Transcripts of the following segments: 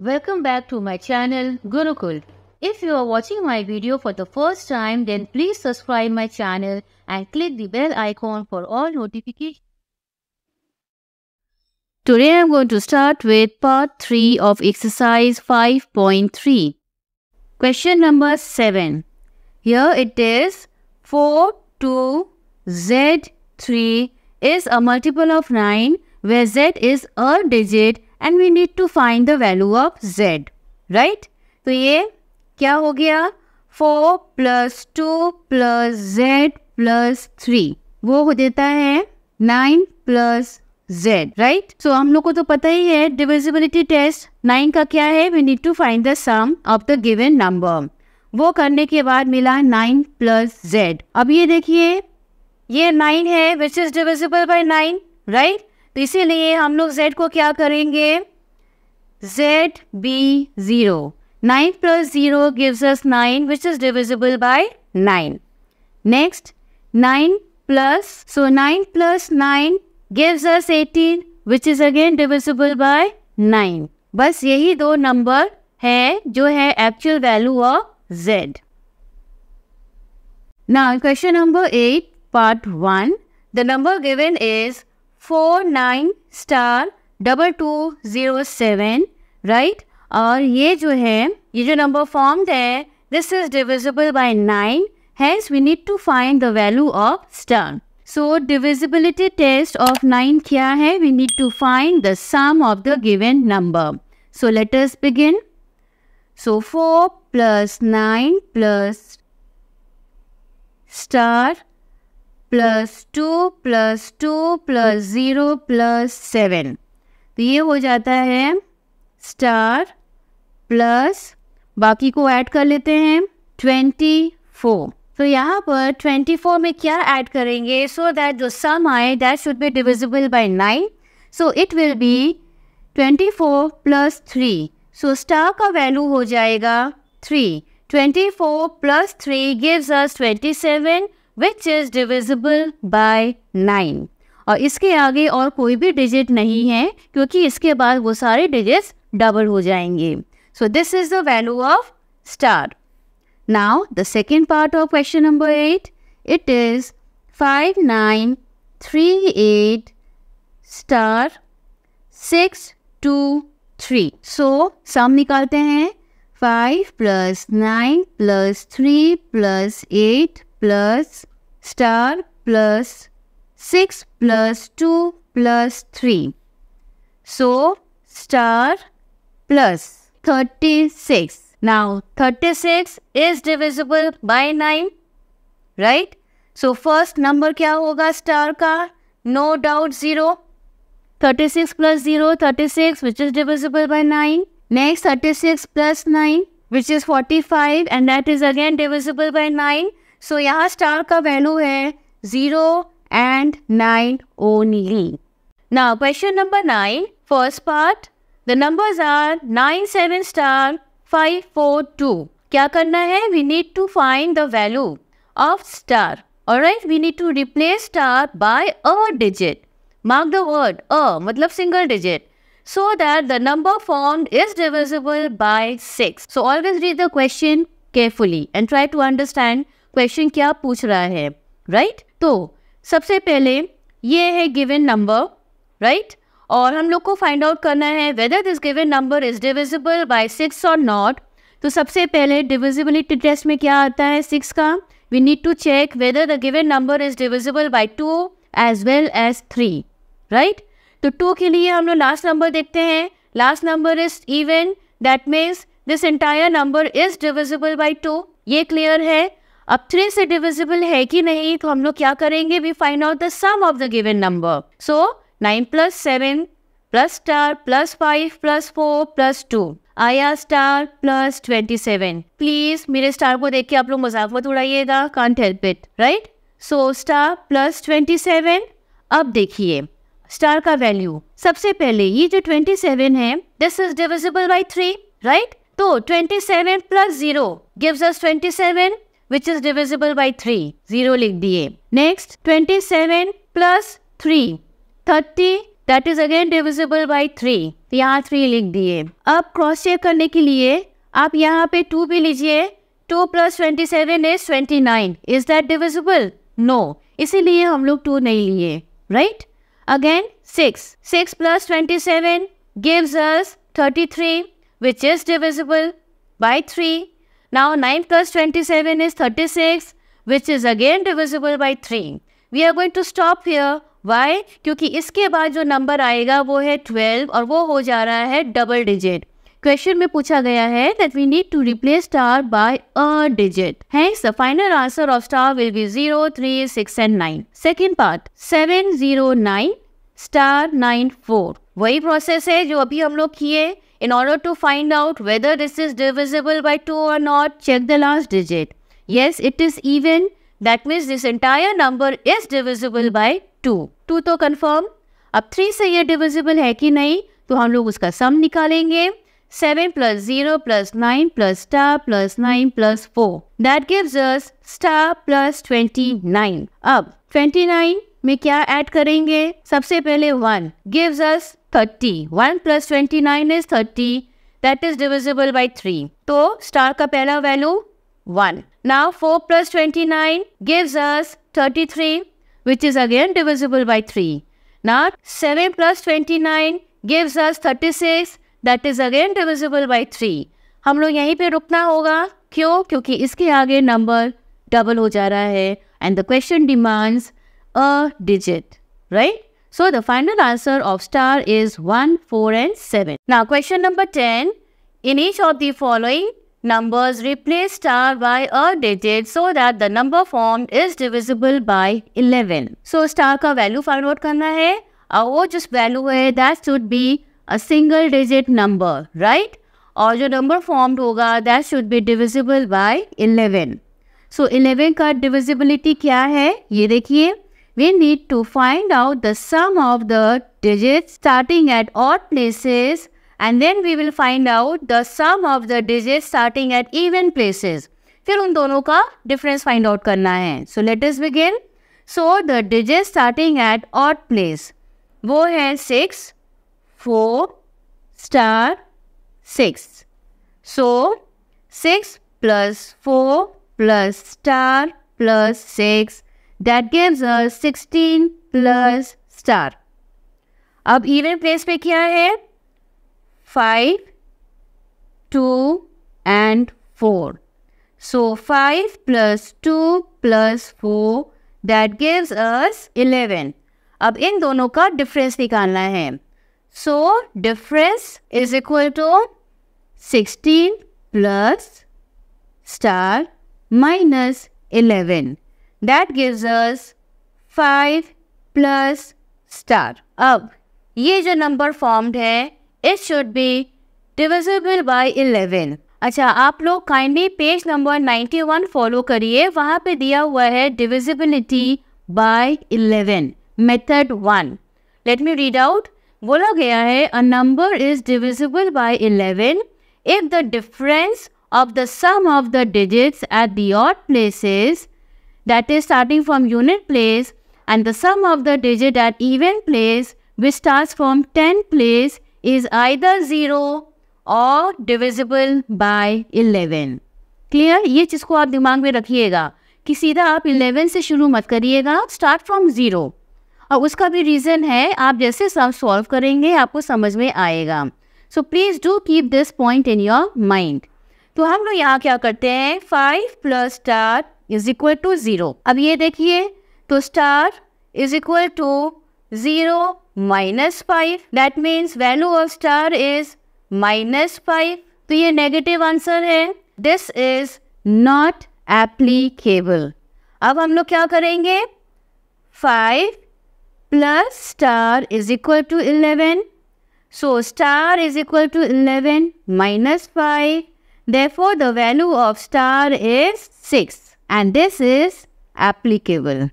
Welcome back to my channel Gurukul. If you are watching my video for the first time then please subscribe my channel and click the bell icon for all notifications. Today I am going to start with part 3 of exercise 5.3. Question number 7. Here it is 4 2 Z3 is a multiple of 9 where Z is a digit and we need to find the value of Z. Right? तो ये क्या हो गया? Four plus two plus Z plus three वो हो देता है nine plus Z right so हम लोग को तो पता ही है डिविजिबिलिटी टेस्ट नाइन का क्या है? We need to find the sum of the given number वो करने के बाद मिला नाइन प्लस जेड अब ये देखिए, ये नाइन है which is divisible by nine right तो इसीलिए हम लोग जेड को क्या करेंगे? Z be zero nine plus zero gives us nine which is divisible by nine next nine plus so nine plus nine gives us eighteen which is again divisible by nine बस यही दो number है जो है actual value of Z Now, question number 8, part 1. Number number given is 49 star double two zero seven right और ये जो है, ये जो नंबर फॉर्म्ड है this is divisible by nine hence we need to find the value of star so divisibility test of nine क्या है? We need to find the sum of the given number so let us begin so four plus nine plus star plus two plus two plus zero plus seven. तो ये हो जाता है star plus, बाकी को add कर लेते हैं, ट्वेंटी फोर। तो यहाँ पर ट्वेंटी फोर में क्या ऐड करेंगे? सो दैट जो सम आए that should be divisible by nine so it will be twenty four plus three so star का वैल्यू हो जाएगा three twenty four plus three gives us twenty seven which is divisible by nine और इसके आगे और कोई भी digit नहीं है, क्योंकि इसके बाद वो सारे डिजिट्स डबल हो जाएँगे. So this is the value of star now the second part of question number eight it is five nine three eight star six two three so sum निकालते हैं. Five plus nine plus three plus eight plus star plus 6 plus 2 plus 3. So, star plus 36. Now, 36 is divisible by 9, right? So, first number kya hoga star ka? No doubt 0. 36 plus 0, 36 which is divisible by 9. Next, 36 plus 9 which is 45 and that is again divisible by 9. So so, यहाँ star का value है zero and nine only ना question number nine first part the number are nine seven star five four two क्या करना है? We need to find the value of star और right we need to replace star by a digit mark the word a मतलब single digit so that the number form is divisible by six so always read the question carefully and try to understand question क्या पूछ रहा है. Right Right? तो सबसे पहले ये है गिवन नंबर राइट और हम लोग को फाइंड आउट करना है whether this given number is divisible by six और नॉट तो सबसे पहले डिविजिबिलिटी टेस्ट में क्या आता है सिक्स का? We need to check whether the given number is divisible by two as well as three right तो टू के लिए हम लोग लास्ट नंबर देखते हैं। Last number is even that means this entire number is divisible by two ये clear है? अब थ्री से डिविजिबल है कि नहीं तो हम लोग क्या करेंगे? We find out the sum of the given number so nine plus seven plus star plus five plus four plus two आया star plus twenty seven please मेरे स्टार को देख के आप लोग मज़ाक मत उड़ाइएगा. Can't help it right so star plus twenty seven अब देखिए स्टार का वैल्यू सबसे पहले, ये जो ट्वेंटी सेवन है this is divisible by three right तो twenty seven plus zero gives us twenty seven which is divisible by three zero लिख दिए next twenty seven plus three thirty that is again divisible by three यहाँ three लिख दिए अब cross check करने के लिए आप यहाँ पे टू भी लीजिए two plus twenty seven is twenty nine is that divisible no इसीलिए हम लोग टू नहीं लिए right again six six plus twenty seven gives us thirty three which is divisible by three plus twenty seven is thirty six which is again divisible by three we are going to stop here why क्योंकि इसके बाद जो number आएगा, वो है twelve और वो हो जा रहा है डबल डिजिट क्वेश्चन में पूछा गया है that we need to replace star by a digit hence the final answer of star will be zero three six and nine second part seven zero nine star nine four वही process है जो अभी हम लोग किए. in order to find out whether this is divisible by two और not check the last digit yes it is even that means this entire number is divisible by 2 2 तो confirm अब 3 से ये डिविजिबल है कि नहीं तो हम लोग उसका सम निकालेंगे seven plus zero plus nine plus star plus nine plus four that gives us star plus twenty nine अब ट्वेंटी नाइन में क्या ऐड करेंगे? सबसे पहले one gives us thirty one plus twenty nine is thirty that is divisible by three तो star का पहला value one now four plus twenty nine gives us thirty three which is again divisible by three now seven plus twenty nine gives us thirty six that is again divisible by three हम लोग यहीं पे रुकना होगा। क्यों? क्योंकि इसके आगे नंबर डबल हो जा रहा है। And the question demands a digit right So the final answer of star is 1, 4 and 7. Now question number 10. In each of the following numbers replace star by a digit so that the number formed is divisible by 11. So star का value find out करना है और वो जिस value है that should be a single digit number, right? और जो number formed होगा that should be divisible by 11. So 11 का divisibility क्या है ये देखिए we need to find out the sum of the digits starting at odd places and then we will find out the sum of the digits starting at even places. फिर उन दोनों का difference find out करना है. So let us begin. So the digits starting at odd place वो है six, four, star, six. So six plus four plus star plus six that gives us 16 plus star. अब even place पे क्या है? Five two and four so five plus two plus four that gives us eleven अब इन दोनों का difference निकालना है। So difference is equal to sixteen plus star minus eleven that gives us five plus star अब, ये जो number formed है it should be divisible by eleven अच्छा आप लोग kindly page number ninety one follow करिए। वहाँ पे दिया हुआ है divisibility by eleven method one let me read out बोला गया है a number is divisible by eleven if the difference of the sum of the digits at the odd places that is starting from unit place and the sum of the digit at even place which starts from 10 place is either 0 or divisible by 11. Clear ये चीज़ को आप दिमाग में रखिएगा कि सीधा आप 11 से शुरू मत करिएगा स्टार्ट फ्रॉम ज़ीरो और उसका भी रीज़न है, आप जैसे सब सॉल्व करेंगे, आपको समझ में आएगा। So please do keep this point in your mind तो हम लोग यहाँ क्या करते हैं? Five plus star is equal to zero अब ये देखिए तो star is equal to zero minus five that means value of star is minus five तो ये नेगेटिव आंसर है. दिस इज़ नॉट एप्लीकेबल अब हम लोग क्या करेंगे? Five plus star is equal to eleven so star is equal to eleven minus five Therefore, the value of star is 6 and this is applicable.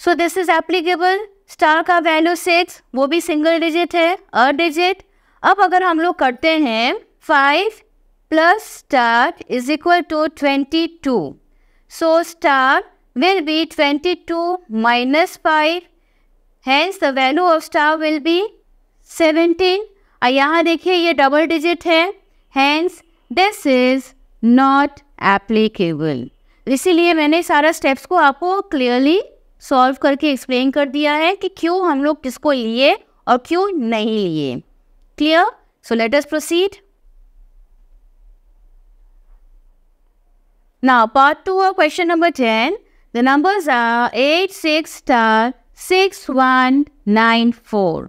So, this is applicable. Star का value six वो भी single digit है a digit अब अगर हम लोग करते हैं five plus star is equal to twenty two so star will be 22 minus 5 Hence the value of star will be 17. और यहाँ देखिए ये डबल डिजिट है hence this is not applicable इसीलिए मैंने सारा स्टेप्स को आपको क्लियरली सॉल्व करके एक्सप्लेन कर दिया है कि क्यों हम लोग किसको लिए और क्यों नहीं लिए clear so let us proceed Now, part 2 of question number 10. The numbers are 8, 6 star 6, 1, 9, 4.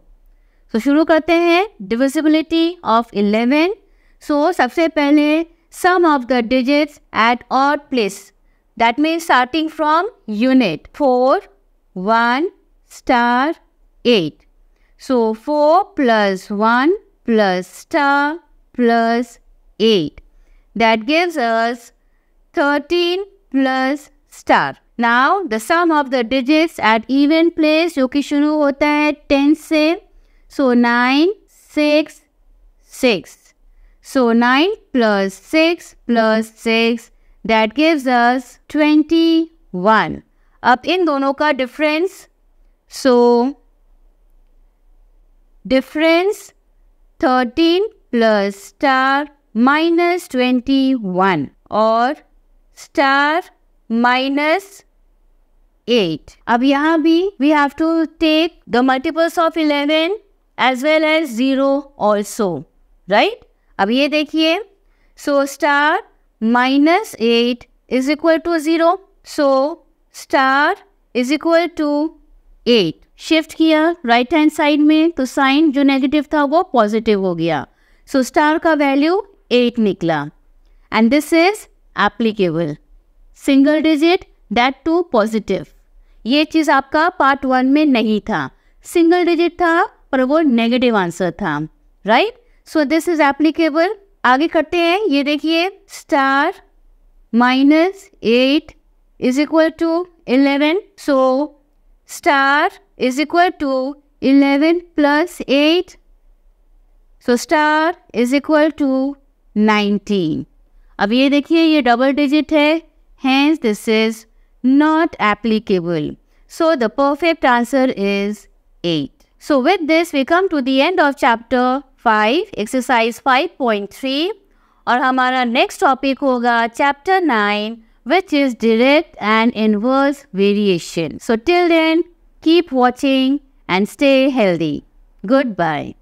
So, शुरू करते हैं divisibility ऑफ़ 11. सो सबसे पहले sum of the digits at odd place. That means starting from unit 4, 1, star 8. So, 4 plus 1 plus star plus 8. That gives us 13 plus star. Now the sum of the digits at even place जो कि शुरू होता है 10 से so 9 6 6 so 9 plus 6 plus 6 that gives us 21 अब इन दोनों का difference so difference 13 plus star minus 21 और स्टार माइनस एट अब यहाँ भी we have to take the multiples of eleven as well as zero also right अब ये देखिए so star minus eight is equal to zero so star is equal to eight shift किया right hand side में तो sign जो negative था वो positive हो गया। सो so, स्टार का वैल्यू एट निकला। And this is applicable single digit that too positive ये चीज़ आपका पार्ट वन में नहीं था। सिंगल डिजिट था पर वो नेगेटिव आंसर था। Right so this is applicable आगे करते हैं। ये देखिए star minus eight is equal to eleven so star is equal to eleven plus eight so star is equal to nineteen अब ये देखिए, ये डबल डिजिट है। Hence this is not applicable so the perfect answer is eight so with this we come to the end of chapter five exercise five point three और हमारा next topic होगा chapter nine which is direct and inverse variation. So till then, keep watching and stay healthy. Goodbye.